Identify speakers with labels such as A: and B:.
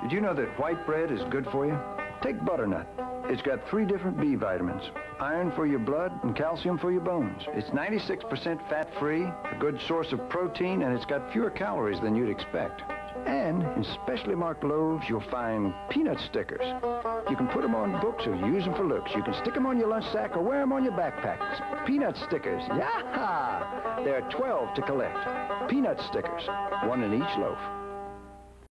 A: Did you know that white bread is good for you? Take butternut. It's got three different B vitamins. Iron for your blood and calcium for your bones. It's 96% fat-free, a good source of protein, and it's got fewer calories than you'd expect. And in specially marked loaves, you'll find peanut stickers. You can put them on books or use them for looks. You can stick them on your lunch sack or wear them on your backpacks. Peanut stickers. Yeah! There are 12 to collect. Peanut stickers, one in each loaf.